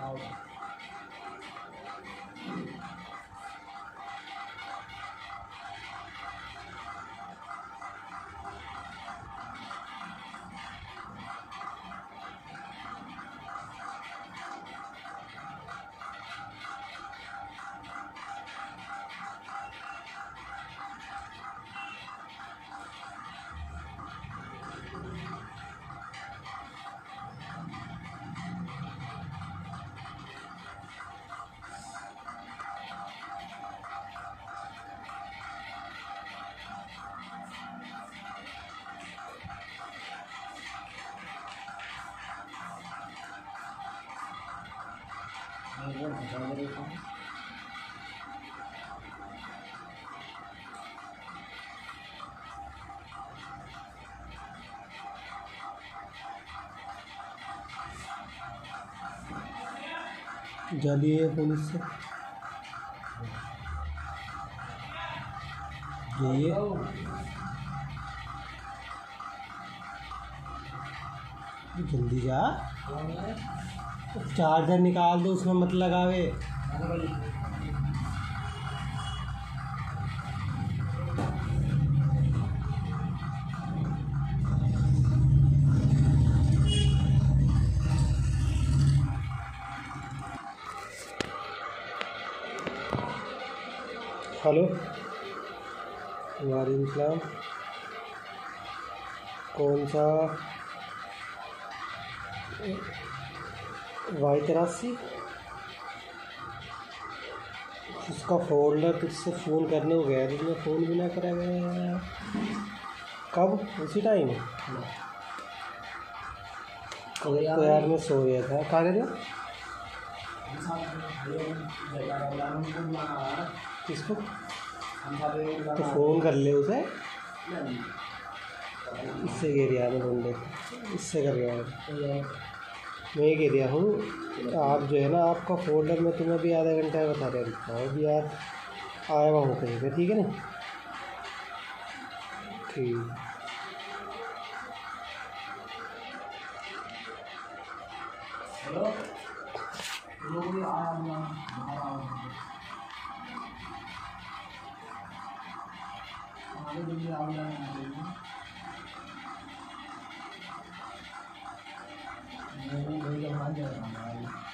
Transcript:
How जाली है police से। ये जल्दी जा। चार्जर निकाल दो उसमें मत लगावे। हेलो। वालेकुम सलाम। कौन सा? वाई तिरासी उसका फोल्डर फिर से फ़ोन करने को गया तुमने फ़ोन भी ना करा गया कब? उसी टाइम तो यार मैं सो गया था। कहाँ थे? किसको? तो फ़ोन कर ले उसे। इससे गिर गया मैं ढूंढे इससे कर गया मैं ये गिर गया हूँ, आप जो है ना, आपका फोल्डर में तुम्हें भी आधा घंटा बता रहा लिखा है भी यार, आया हुआ हूँ कहीं पे, ठीक है ना? ठीक। Jadi, jadi.